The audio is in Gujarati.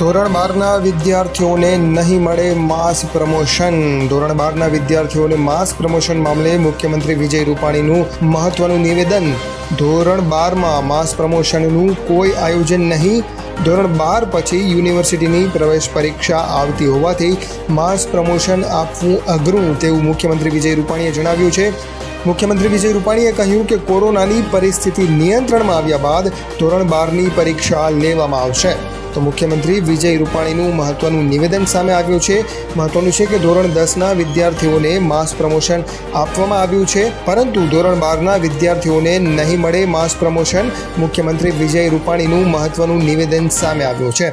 ધોરણ બારના વિદ્યાર્થીઓને નહીં મળે માસ પ્રમોશન ધોરણ બારના વિદ્યાર્થીઓને માસ પ્રમોશન મામલે મુખ્યમંત્રી વિજય રૂપાણીનું મહત્વનું નિવેદન. ધોરણ બારમાં માસ પ્રમોશનનું કોઈ આયોજન નહીં. ધોરણ બાર પછી યુનિવર્સિટીની પ્રવેશ પરીક્ષા આવતી હોવાથી માસ પ્રમોશન આપવું અઘરું તેવું મુખ્યમંત્રી વિજય રૂપાણીએ જણાવ્યું છે. મુખ્યમંત્રી વિજય રૂપાણીએ કહ્યું કે કોરોનાની પરિસ્થિતિ નિયંત્રણમાં આવ્યા બાદ ધોરણ બારની પરીક્ષા લેવામાં આવશે. તો મુખ્યમંત્રી વિજય રૂપાણીનું મહત્વનું નિવેદન સામે આવ્યું છે. મહત્વનું છે કે ધોરણ દસના વિદ્યાર્થીઓને માસ પ્રમોશન આપવામાં આવ્યું છે. પરંતુ ધોરણ બારના વિદ્યાર્થીઓને નહીં મળે માસ પ્રમોશન. મુખ્યમંત્રી વિજય રૂપાણીનું મહત્વનું નિવેદન સામે આવ્યું છે.